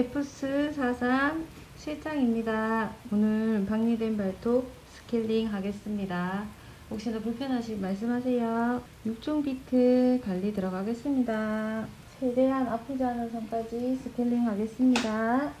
레푸스 사상점 실장입니다. 오늘 박리된 발톱 스케일링 하겠습니다. 혹시나 불편하시면 말씀하세요. 6종 비트 관리 들어가겠습니다. 최대한 아프지 않은 선까지 스케일링 하겠습니다.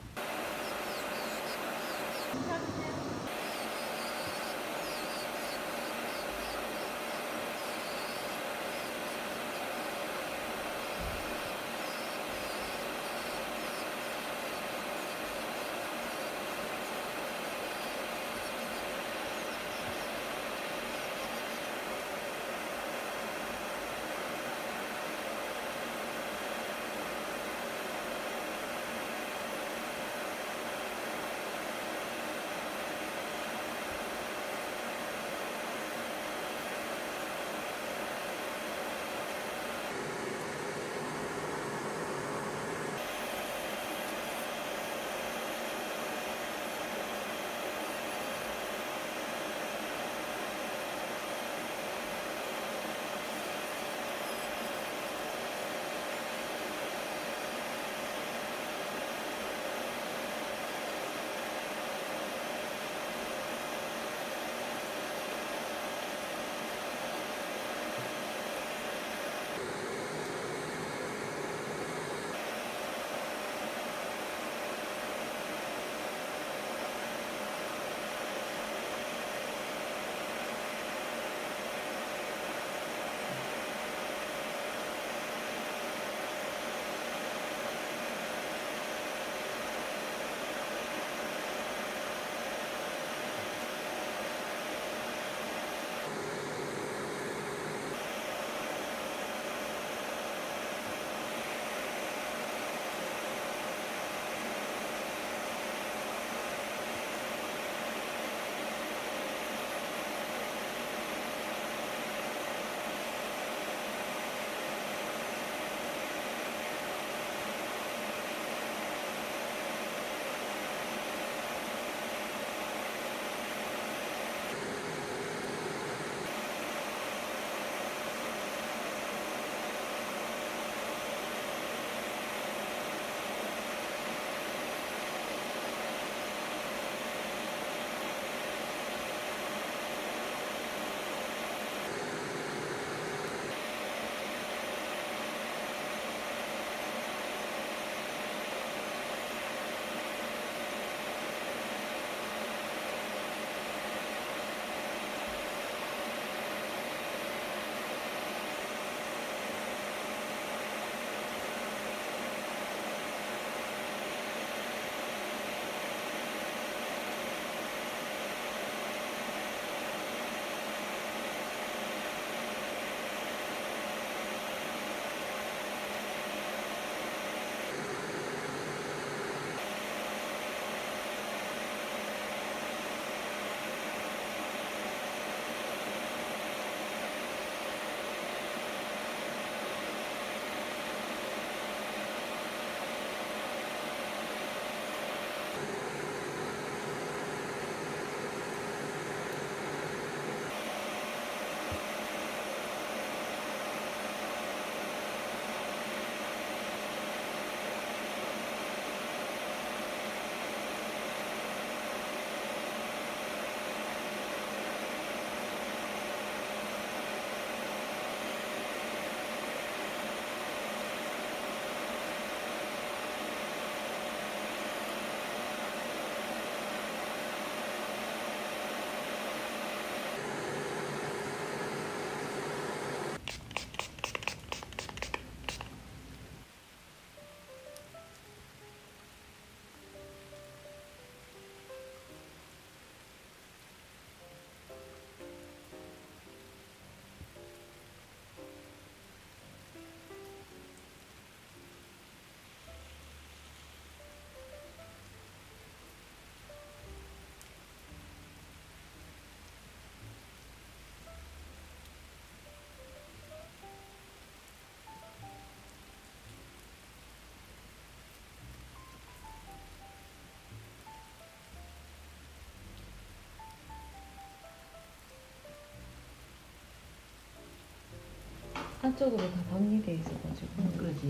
한쪽으로 다 정리돼 있어가지고 그러지.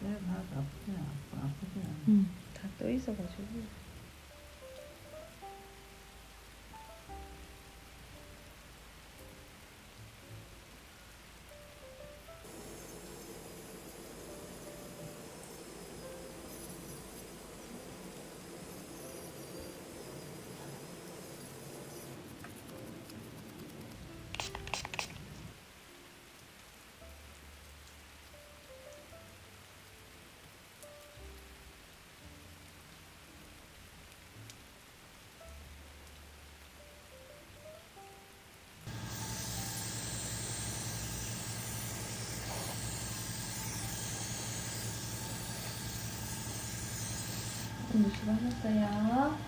내가 아프지 않아. 아프지 않아. 음, 다떠 있어가지고. 오늘 수고하셨어요.